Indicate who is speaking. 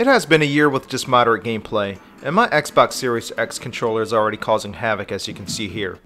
Speaker 1: It has been a year with just moderate gameplay, and my Xbox Series X controller is already causing havoc as you can see here.